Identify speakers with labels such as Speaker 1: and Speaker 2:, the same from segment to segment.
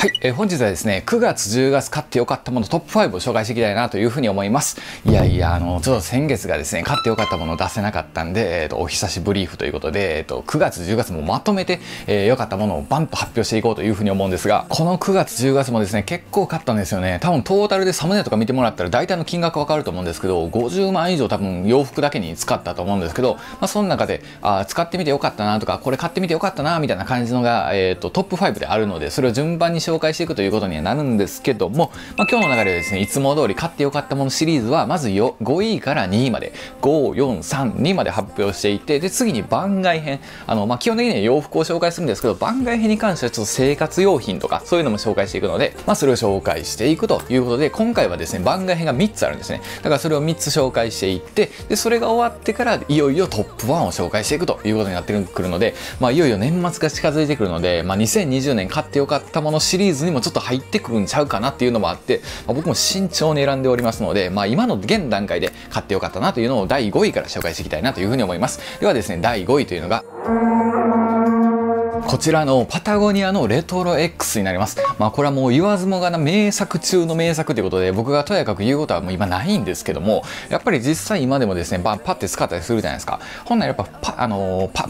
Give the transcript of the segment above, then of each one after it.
Speaker 1: はい、えー、本日はですね、9月、10月買ってよかったものトップ5を紹介していきたいなというふうに思います。いやいや、あの、ちょっと先月がですね、買ってよかったものを出せなかったんで、えっ、ー、と、お久しぶりーフということで、えっ、ー、と、9月、10月もまとめて、えー、良かったものをバンと発表していこうというふうに思うんですが、この9月、10月もですね、結構買ったんですよね。多分トータルでサムネとか見てもらったら大体の金額わかると思うんですけど、50万以上多分洋服だけに使ったと思うんですけど、まあ、その中で、あ使ってみてよかったなとか、これ買ってみてよかったなみたいな感じのが、えっ、と、トップ5であるので、それを順番に紹紹介していくということにはなるんですけども、まあ、今日の流れでですねいつも通り買ってよかったものシリーズはまず5位から2位まで5、4、3、2まで発表していてで次に番外編。あの、まあ、基本的には洋服を紹介するんですけど番外編に関してはちょっと生活用品とかそういうのも紹介していくので、まあ、それを紹介していくということで今回はですね番外編が3つあるんですね。だからそれを3つ紹介していってでそれが終わってからいよいよトップ1を紹介していくということになってくるので、まあ、いよいよ年末が近づいてくるので、まあ、2020年買ってよかったものシリーズリーズにもちょっと入ってくるんちゃうかなっていうのもあって、まあ、僕も慎重に選んでおりますので、まあ、今の現段階で買ってよかったなというのを第5位から紹介していきたいなというふうに思いますではですね第5位というのがこちらのパタゴニアのレトロ X になります。まあこれはもう言わずもがな名作中の名作ということで僕がとやかく言うことはもう今ないんですけどもやっぱり実際今でもですねパッて使ったりするじゃないですか。ほんならやっぱパあのー、パ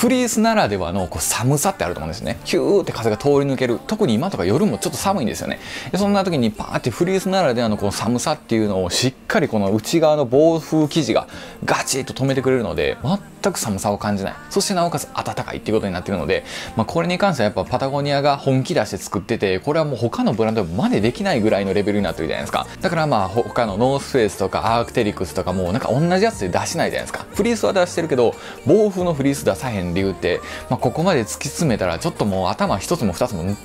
Speaker 1: フリースならではのこう寒さってあると思うんですね。ヒューって風が通り抜ける。特に今とか夜もちょっと寒いんですよね。でそんな時にパーってフリースならではのこの寒さっていうのをしっかりこの内側の防風生地がガチッと止めてくれるので全く寒さを感じない。そしてなおかつ暖かいっていうことになってるので、まあ、これに関してはやっぱパタゴニアが本気出して作っててこれはもう他のブランドでも真似できないぐらいのレベルになってるじゃないですかだからまあ他のノースフェイスとかアークテリクスとかもうなんか同じやつで出しないじゃないですかフリースは出してるけど防風のフリース出さへん理由って、まあ、ここまで突き詰めたらちょっともう頭一つも二つも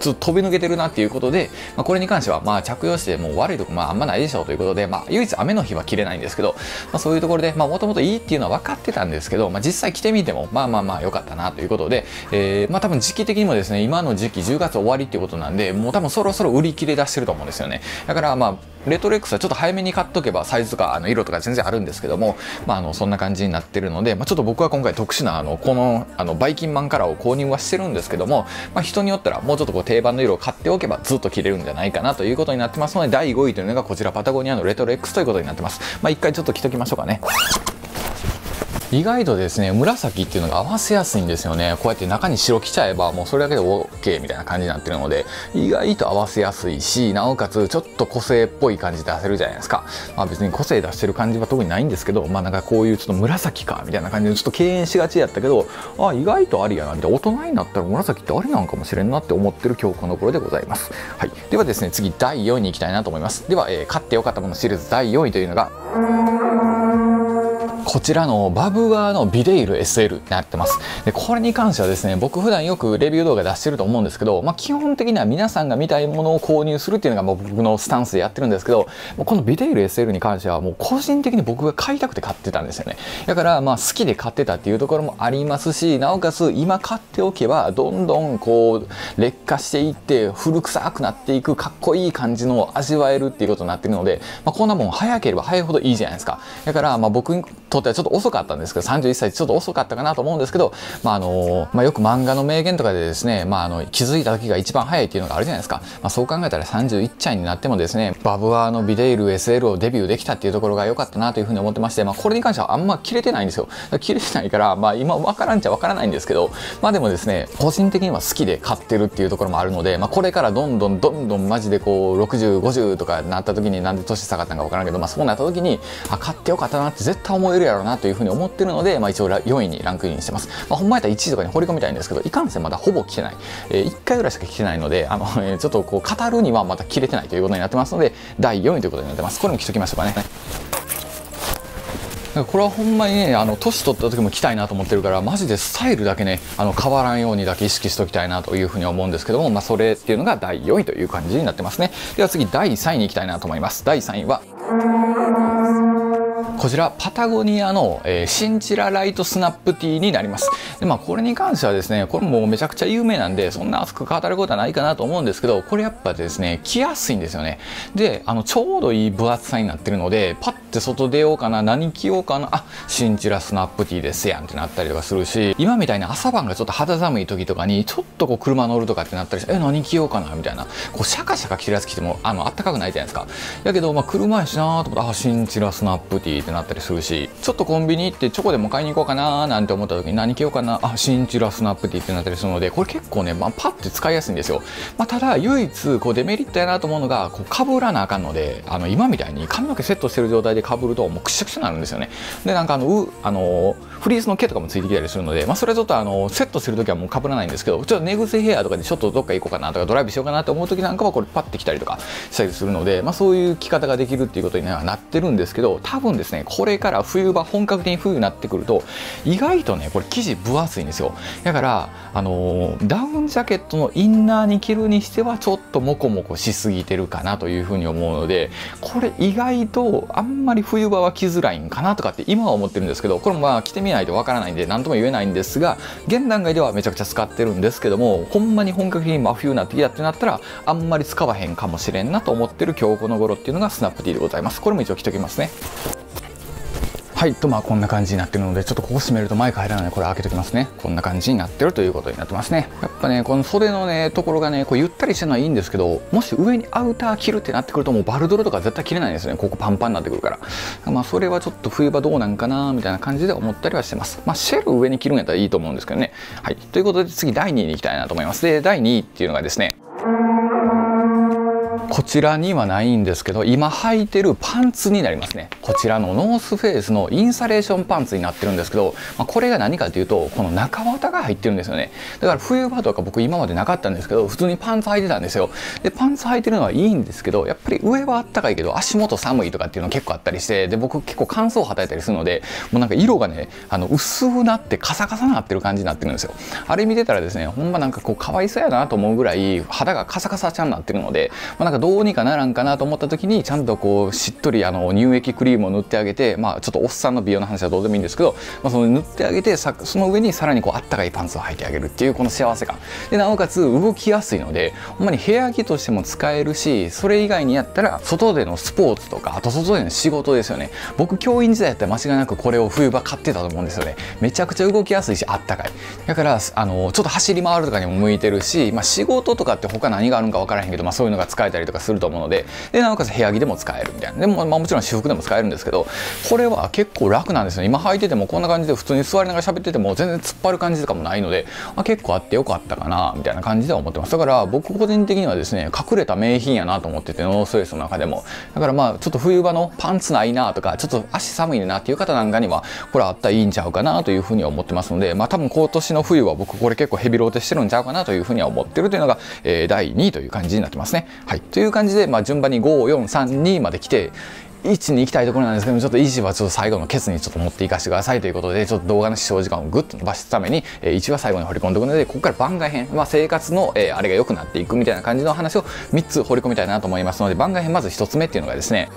Speaker 1: 飛び抜けてるなっていうことで、まあ、これに関してはまあ着用してもう悪いとこまああんまないでしょうということで、まあ、唯一雨の日は着れないんですけど、まあ、そういうところでもともといいっていうのは分かってたんですけど、まあ、実際着てみてもまあまあまあ良かったなということで、えー、まあ多分時期的にもですね今の時期10月終わりっていうことなんでもう多分そろそろ売り切れ出してると思うんですよね。だからまあレトロ X はちょっと早めに買っとけばサイズとかあの色とか全然あるんですけども、まあ、あのそんな感じになってるので、まあ、ちょっと僕は今回特殊なあのこのあのバイキンマンカラーを購入はしてるんですけども、まあ、人によったらもうちょっとこう定番の色を買っておけばずっと着れるんじゃないかなということになってますので第5位というのがこちらパタゴニアのレトロ X ということになってます。まあ、一回ちょっと着ときましょうかね。意外とですね紫っていうのが合わせやすいんですよね。こうやって中に白着ちゃえばもうそれだけで OK みたいな感じになってるので意外と合わせやすいしなおかつちょっと個性っぽい感じ出せるじゃないですか。まあ別に個性出してる感じは特にないんですけどまあなんかこういうちょっと紫かみたいな感じでちょっと敬遠しがちやったけどあ意外とありやなみたいな。大人になったら紫ってありなんかもしれんなって思ってる今日この頃でございます。はい。ではですね次第4位に行きたいなと思います。では、えー、買ってよかったものシリーズ第4位というのが。こちらのバブワーのビデイル SL になってます。でこれに関してはですね僕普段よくレビュー動画出してると思うんですけど、まあ、基本的には皆さんが見たいものを購入するっていうのがもう僕のスタンスでやってるんですけどこのビデイル SL に関してはもう個人的に僕が買いたくて買ってたんですよね。だからまあ好きで買ってたっていうところもありますしなおかつ今買っておけばどんどんこう劣化していって古臭くなっていくかっこいい感じのを味わえるっていうことになってるので、まあ、こんなもん早ければ早いほどいいじゃないですか。だからまあ僕にとってはちょっと遅かったんですけど31歳ちょっと遅かったかなと思うんですけど、まああのまあ、よく漫画の名言とかでですね、まあ、あの気づいた時が一番早いっていうのがあるじゃないですか、まあ、そう考えたら31歳になってもですねバブアーのビデイル SL をデビューできたっていうところが良かったなというふうに思ってまして、まあ、これに関してはあんま切れてないんですよ。切れてないから、まあ、今分からんちゃ分からないんですけどまあでもですね個人的には好きで買ってるっていうところもあるので、まあ、これからどんどんどんどんマジでこう6050とかなった時になんで年下がったんか分からんけど、まあ、そうなった時にあ買ってよかったなって絶対思えるやろうなというふうに思ってるので、まあ、一応4位にランクインしてます。まあ、ほんまやったら1位とかに掘り込みたいんですけど、いかんせんまだほぼ来てない。えー、1回ぐらいしか来てないので、あの、えー、ちょっとこう語るにはまだ切れてないということになってますので、第4位ということになってます。これも着ときましょうかね。これはほんまにねあの年取った時も着たいなと思ってるからマジでスタイルだけねあの変わらんようにだけ意識しておきたいなというふうに思うんですけども、まあ、それっていうのが第4位という感じになってますねでは次第3位に行きたいなと思います第3位はこちらパタゴニアの、えー、シンチラライトスナップティーになります。でまあこれに関してはですねこれもめちゃくちゃ有名なんでそんな熱く語ることはないかなと思うんですけどこれやっぱですね着やすいんですよね。であのちょうどいい分厚さになってるのでパッて外出ようかな何着ようかなあシンチラスナップティーですやんってなったりとかするし今みたいに朝晩がちょっと肌寒い時とかにちょっとこう車乗るとかってなったりしてえ何着ようかなみたいなこうシャカシャカ着るやつ着てもあの暖かくないじゃないですか。だけどまあ車やしなと思ってあシンチラスナップティーってなったりするしちょっとコンビニ行ってチョコでも買いに行こうかななんて思った時に何着ようかなあシンチュラスナップティーってなったりするのでこれ結構ね、まあ、パッて使いやすいんですよ、まあ、ただ唯一こうデメリットやなと思うのがこう被らなあかんのであの今みたいに髪の毛セットしてる状態で被るともうくしゃくしゃになるんですよね。でなんかあのうあのフリースの毛とかもついてきたりするので、まあ、それはちょっとあのセットする時はもう被らないんですけどちょっと寝癖ヘアとかでちょっとどっか行こうかなとかドライブしようかなと思う時なんかはこれパッてきたりとかしたりするので、まあ、そういう着方ができるっていうことにはなってるんですけど多分ですねねこれから冬場本格的に冬になってくると意外とねこれ生地分厚いんですよ。だからあのダウンジャケットのインナーに着るにしてはちょっとモコモコしすぎてるかなというふうに思うのでこれ意外とあんまり冬場は着づらいんかなとかって今は思ってるんですけどこれもまあ着てみないとわからないんで何とも言えないんですが現段階ではめちゃくちゃ使ってるんですけどもほんまに本格的に真冬になってきたってなったらあんまり使わへんかもしれんなと思ってる今日この頃っていうのがスナップティーでございます。これも一応着ときますね。はいとまあこんな感じになってるのでちょっとここ閉めるとマイク入らないのでこれ開けときますね。こんな感じになってるということになってますね。やっぱねこの袖のねところがねこうゆったりしてるのはいいんですけどもし上にアウター着るってなってくるともうバルドロとか絶対着れないんですよね。ここパンパンになってくるから。まあそれはちょっと冬場どうなんかなみたいな感じで思ったりはしてます。まあシェル上に着るんやったらいいと思うんですけどね。はい。ということで次第2位に行きたいなと思います。で第2位っていうのがですねこちらにはないんですけど今履いてるパンツになりますね。こちらのノースフェイスのインサレーションパンツになってるんですけど、まあ、これが何かというとこの中綿が入ってるんですよね。だから冬場とか僕今までなかったんですけど普通にパンツ履いてたんですよ。でパンツ履いてるのはいいんですけどやっぱり上はあったかいけど足元寒いとかっていうの結構あったりしてで僕結構乾燥をはたいたりするのでもうなんか色がねあの薄くなってカサカサなってる感じになってるんですよ。あれ見てたらですねほんまなんかこうかわいそうやなと思うぐらい肌がカサカサちゃんになってるので、まあ、なんかどうにかならんかなと思った時にちゃんとこうしっとりあの乳液クリームを塗ってあげてまあちょっとおっさんの美容の話はどうでもいいんですけど、まあ、その塗ってあげてその上にさらにこうあったかいパンツを履いてあげるっていうこの幸せ感。でなおかつ動きやすいのでほんまに部屋着としても使えるしそれ以外にやったら外でのスポーツとかあと外での仕事ですよね。僕教員時代やったら間違いなくこれを冬場買ってたと思うんですよね。めちゃくちゃ動きやすいしあったかい。だからあのちょっと走り回るとかにも向いてるし、まあ、仕事とかって他何があるんか分からへんけど、まあ、そういうのが使えたりとか。すると思うのででなおかつ部屋着でも使えるみたいな。でも、まあ、もちろん私服でも使えるんですけどこれは結構楽なんですよ。今履いててもこんな感じで普通に座りながら喋ってても全然突っ張る感じとかもないので、まあ、結構あってよかったかなみたいな感じでは思ってます。だから僕個人的にはですね隠れた名品やなと思っててノースウェイスの中でも。だからまあちょっと冬場のパンツないなとかちょっと足寒いなっていう方なんかにはこれあったらいいんちゃうかなというふうに思ってますのでまあ多分今年の冬は僕これ結構ヘビローテしてるんちゃうかなというふうには思ってるというのが、えー、第2位という感じになってますね。はい。といういう感じでまあ順番に5432まで来て1に行きたいところなんですけどもちょっと維持はちょっと最後のケツにちょっと持っていかせてくださいということでちょっと動画の視聴時間をぐっと伸ばすために、え1は最後に掘り込んでおくのでここから番外編、まあ、生活の、えあれが良くなっていくみたいな感じの話を3つ掘り込みたいなと思いますので番外編まず1つ目っていうのがですね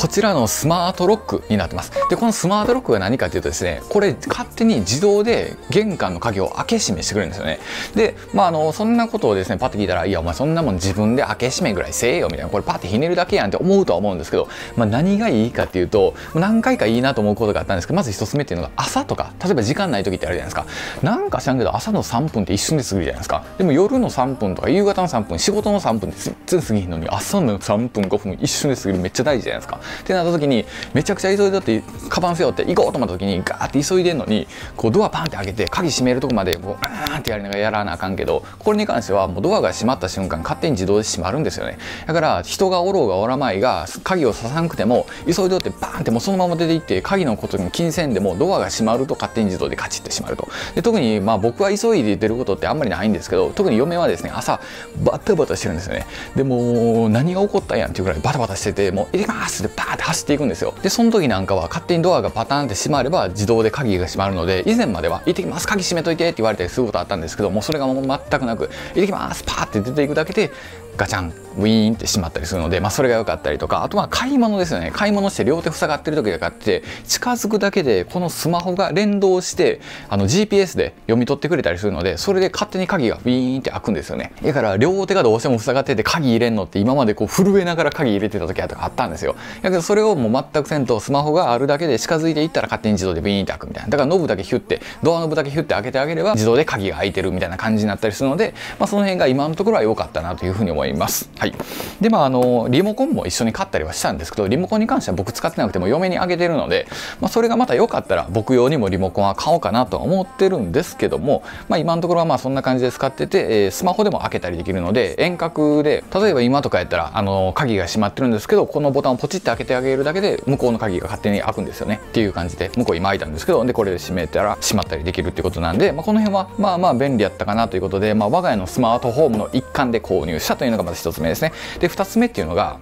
Speaker 1: こちらのスマートロックになってます。でこのスマートロックが何かというとですねこれ勝手に自動で玄関の鍵を開け閉めしてくれるんですよね。でまああのそんなことをですねパッと聞いたらいやお前そんなもん自分で開け閉めぐらいせえよみたいな。これパッてひねるだけやんって思うとは思うんですけど、まあ、何がいいかっていうと何回かいいなと思うことがあったんですけどまず一つ目っていうのが朝とか例えば時間ない時ってあるじゃないですか。なんか知らんけど朝の3分って一瞬で過ぎるじゃないですか。でも夜の3分とか夕方の3分仕事の3分って全然過ぎひんのに朝の3分5分一瞬で過ぎるめっちゃ大事じゃないですか。ってなった時にめちゃくちゃ急いでってカバン背負って行こうと思った時にガーって急いでんのにこうドアパンって開けて鍵閉めるとこまでこうあーってやりながらやらなあかんけどこれに関してはもうドアが閉まった瞬間勝手に自動で閉まるんですよね。だから人がおろうがおらまいが鍵をささんくても急いでおってバーンってもうそのまま出て行って鍵のことに気にせんでもドアが閉まると勝手に自動でカチッて閉まると。で特にまあ僕は急いで出ることってあんまりないんですけど特に嫁はですね朝バタバタしてるんですよね。でも何が起こったんやんっていうぐらいバタバタしててもう行きますってバーって走っていくんですよ。でその時なんかは勝手にドアがパターンって閉まれば自動で鍵が閉まるので以前までは「行ってきます鍵閉めといて」って言われたりすることあったんですけどもうそれがもう全くなく「行ってきます」パーって出ていくだけでガチャンウィーンってしまったりするので、まあ、それが良かったりとかあとは買い物ですよね。買い物して両手塞がってる時があって近づくだけでこのスマホが連動してあの GPS で読み取ってくれたりするのでそれで勝手に鍵がウィーンって開くんですよね。だから両手がどうしても塞がってて鍵入れんのって今までこう震えながら鍵入れてた時とかあったんですよ。だけどそれをもう全くせんとスマホがあるだけで近づいていったら勝手に自動でビーンって開くみたいな。だからノブだけヒュッてドアノブだけヒュッて開けてあげれば自動で鍵が開いてるみたいな感じになったりするので、まあ、その辺が今のところは良かったなというふうに思います。思います。はい。でまああのリモコンも一緒に買ったりはしたんですけどリモコンに関しては僕使ってなくても嫁にあげてるので、まあ、それがまた良かったら僕用にもリモコンは買おうかなとは思ってるんですけども、まあ、今のところはまあそんな感じで使ってて、えー、スマホでも開けたりできるので遠隔で例えば今とかやったらあの鍵が閉まってるんですけどこのボタンをポチって開けてあげるだけで向こうの鍵が勝手に開くんですよね。っていう感じで向こう今開いたんですけどでこれで閉めたら閉まったりできるってことなんで、まあ、この辺はまあまあ便利やったかなということで、まあ、我が家のスマートフォームの一環で購入したというのがまず1つ目ですね。で2つ目っていうのが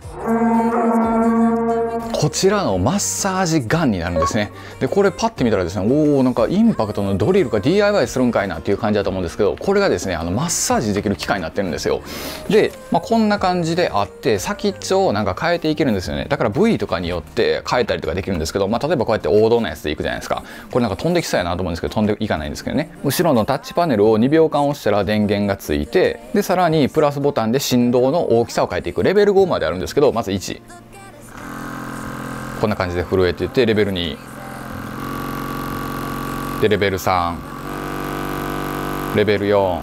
Speaker 1: こちらのマッサージガンになるんですね。でこれパッて見たらですねおおんかインパクトのドリルか DIY するんかいなっていう感じだと思うんですけどこれがですねあのマッサージできる機械になってるんですよ。で、まあ、こんな感じであって先っちょをなんか変えていけるんですよね。だから部位とかによって変えたりとかできるんですけど、まあ、例えばこうやって王道なやつでいくじゃないですか。これなんか飛んできそうやなと思うんですけど飛んでいかないんですけどね。後ろのタッチパネルを2秒間押したら電源がついてでさらにプラスボタンで振動の大きさを変えていく。レベル5まであるんですけどまず1こんな感じで震えていてレベル2でレベル3レベル4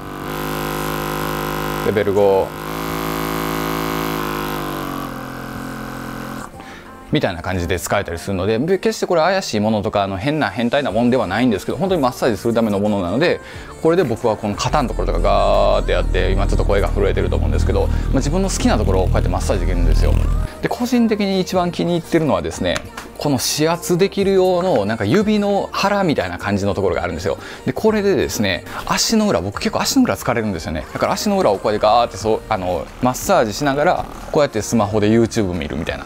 Speaker 1: レベル5みたいな感じで使えたりするので決してこれ怪しいものとかの変な変態なものではないんですけど本当にマッサージするためのものなのでこれで僕はこの肩のところとかガーってやって今ちょっと声が震えてると思うんですけど、まあ、自分の好きなところをこうやってマッサージできるんですよ。で個人的に一番気に入ってるのはですねこの指圧できる用のなんか指の腹みたいな感じのところがあるんですよ。でこれでですね足の裏僕結構足の裏疲れるんですよね。だから足の裏をこうやってガーってそうあのマッサージしながらこうやってスマホで YouTube 見るみたいな。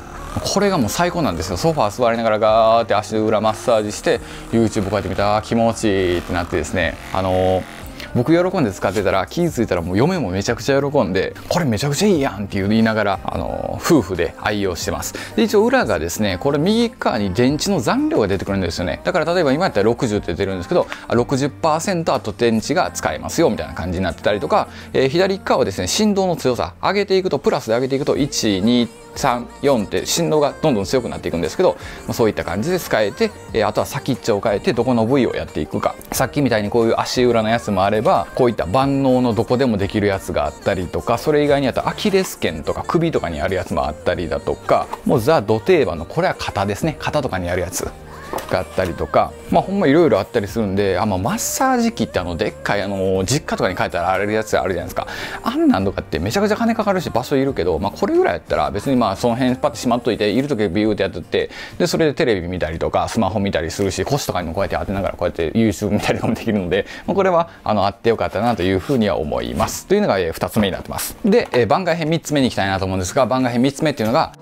Speaker 1: これがもう最高なんですよ。ソファー座りながらガーって足の裏マッサージして YouTube こうやって見たら気持ちいいってなってですねあのー僕喜んで使ってたら気付いたらもう嫁もめちゃくちゃ喜んでこれめちゃくちゃいいやんって言いながらあの夫婦で愛用してます。で一応裏がですねこれ右側に電池の残量が出てくるんですよね。だから例えば今やったら60って出てるんですけど60%あと電池が使えますよみたいな感じになってたりとか、えー、左側はですね振動の強さ上げていくとプラスで上げていくと12 34って振動がどんどん強くなっていくんですけど、ま、そういった感じで使えて、え、あとは先っちょを変えてどこの部位をやっていくか。さっきみたいにこういう足裏のやつもあればこういった万能のどこでもできるやつがあったりとかそれ以外にあとアキレス腱とか首とかにあるやつもあったりだとかもうザ・ド定番のこれは肩ですね。肩とかにあるやつ。があったりとかまあほんまいろいろあったりするんであ、ま、マッサージ機ってあのでっかいあの実家とかに帰ったらあるやつあるじゃないですか。あんなんとかってめちゃくちゃ金かかるし場所いるけど、まあ、これぐらいやったら別にまあその辺パッてしまっといている時ビューってやってってでそれでテレビ見たりとかスマホ見たりするし腰とかにもこうやって当てながらこうやって YouTube 見たりとかもできるので、まあ、これはあのあってよかったなというふうには思います。というのが2つ目になってます。で、番外編3つ目に行きたいなと思うんですが番外編3つ目っていうのが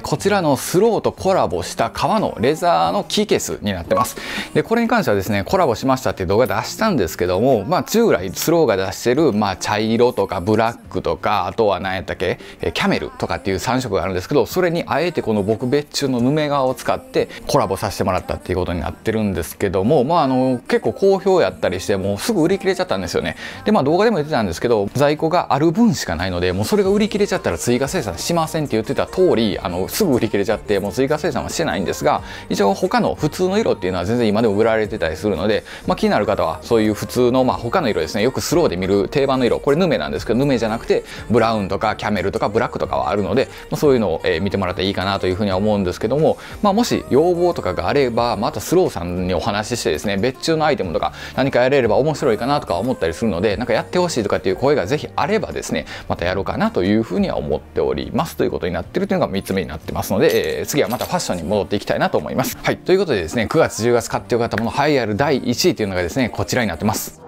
Speaker 1: こちらのスローとコラボした革のレザーのキーケースになってます。でこれに関してはですねコラボしましたっていう動画出したんですけどもまあ従来スローが出してる、まあ、茶色とかブラックとかあとは何やったっけキャメルとかっていう3色があるんですけどそれにあえてこの僕別注のヌメ革を使ってコラボさせてもらったっていうことになってるんですけどもまああの結構好評やったりしてもうすぐ売り切れちゃったんですよね。でまあ動画でも言ってたんですけど在庫がある分しかないのでもうそれが売り切れちゃったら追加生産しませんって言ってた通りあのすぐ売り切れちゃってもう追加生産はしてないんですが一応他の普通の色っていうのは全然今でも売られてたりするので、まあ、気になる方はそういう普通のまあ他の色ですね。よくスローで見る定番の色。これヌメなんですけどヌメじゃなくてブラウンとかキャメルとかブラックとかはあるので、まあ、そういうのを、え見てもらっていいかなというふうには思うんですけども、まあ、もし要望とかがあればまたスローさんにお話ししてですね別注のアイテムとか何かやれれば面白いかなとか思ったりするのでなんかやってほしいとかっていう声がぜひあればですねまたやろうかなというふうには思っております。ということになってるというのが3つ目にななってますので、えー、次はまたファッションに戻っていきたいなと思います。はい、ということでですね9月10月買ってよかったもの栄えある第1位というのがですねこちらになってます。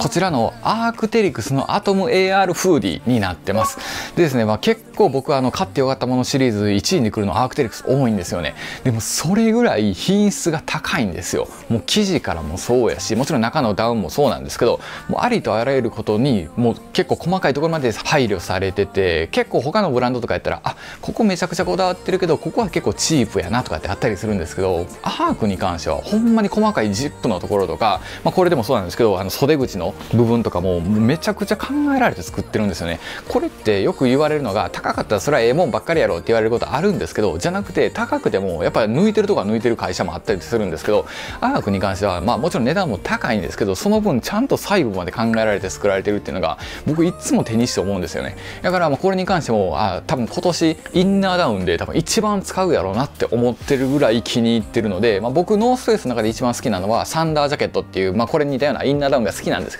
Speaker 1: こちらのアークテリクスのアトム AR フーディになってます。でですね、まあ、結構僕はあの買ってよかったものシリーズ1位に来るのアークテリクス多いんですよねでもそれぐらい品質が高いんですよもう生地からもそうやしもちろん中のダウンもそうなんですけどもうありとあらゆることにもう結構細かいところまで配慮されてて結構他のブランドとかやったらあここめちゃくちゃこだわってるけどここは結構チープやなとかってあったりするんですけどアークに関してはほんまに細かいジップのところとか、まあ、これでもそうなんですけどあの袖口の部分とかもめちゃくちゃ考えられて作ってるんですよね。これってよく言われるのが高かったらそれはええもんばっかりやろって言われることあるんですけどじゃなくて高くてもやっぱり抜いてるとか抜いてる会社もあったりするんですけどアークに関してはまあもちろん値段も高いんですけどその分ちゃんと細部まで考えられて作られてるっていうのが僕いつも手にして思うんですよね。だからまあこれに関してもあ多分今年インナーダウンで多分一番使うやろうなって思ってるぐらい気に入ってるので、まあ、僕ノースフェイスの中で一番好きなのはサンダージャケットっていう、まあ、これに似たようなインナーダウンが好きなんですけど、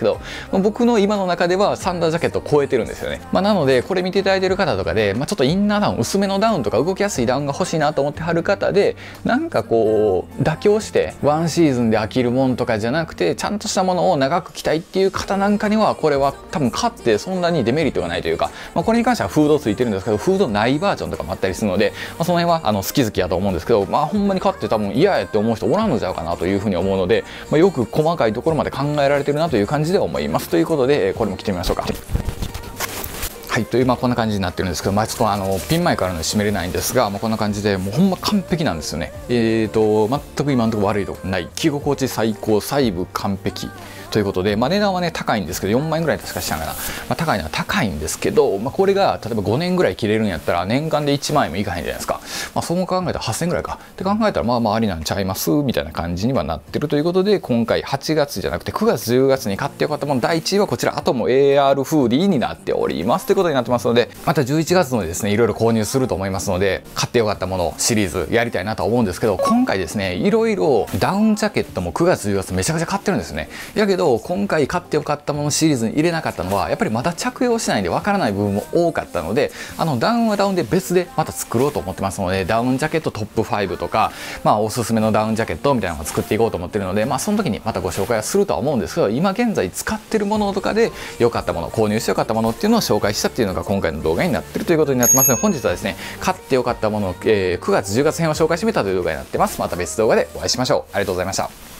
Speaker 1: まあ、僕の今の中ではサンダージャケットを超えてるんですよね、まあ、なのでこれ見ていただいてる方とかで、まあ、ちょっとインナーダウン薄めのダウンとか動きやすいダウンが欲しいなと思ってはる方でなんかこう妥協してワンシーズンで飽きるもんとかじゃなくてちゃんとしたものを長く着たいっていう方なんかにはこれは多分買ってそんなにデメリットがないというか、まあ、これに関してはフードついてるんですけどフードないバージョンとかもあったりするので、まあ、その辺はあの好き好きやと思うんですけどまあほんまに買って多分嫌やって思う人おらんのちゃうかなというふうに思うので、まあ、よく細かいところまで考えられてるなという感じで思います。ということでこれも着てみましょうか。はい。というまあこんな感じになってるんですけど、まあ、ちょっとあのピン前からの締めれないんですが、まあ、こんな感じでもうほんま完璧なんですよね。えーと全く今のところ悪いとこない。着心地最高細部完璧。ということで、まあ、値段はね高いんですけど4万円ぐらい確かしたかな、まあ、高いのは高いんですけど、まあ、これが例えば5年ぐらい切れるんやったら年間で1万円もいかへんじゃないですか、まあ、そう考えたら8000円ぐらいか。って考えたらまあまあありなんちゃいます？みたいな感じにはなってるということで今回8月じゃなくて9月10月に買ってよかったもの。第1位はこちらあとも AR フーディーになっておりますということになってますのでまた11月のですねいろいろ購入すると思いますので買ってよかったものシリーズやりたいなと思うんですけど今回ですねいろいろダウンジャケットも9月10月めちゃくちゃ買ってるんですね。やけど今回買ってよかったものシリーズに入れなかったのはやっぱりまだ着用しないんでわからない部分も多かったのであのダウンはダウンで別でまた作ろうと思ってますのでダウンジャケットトップ5とかまあおすすめのダウンジャケットみたいなのを作っていこうと思ってるのでまあその時にまたご紹介はするとは思うんですけど今現在使ってるものとかで良かったもの購入して良かったものっていうのを紹介したっていうのが今回の動画になってるということになってますので本日はですね買って良かったもの、えー、9月10月編を紹介してみたという動画になってます。また別動画でお会いしましょう。ありがとうございました。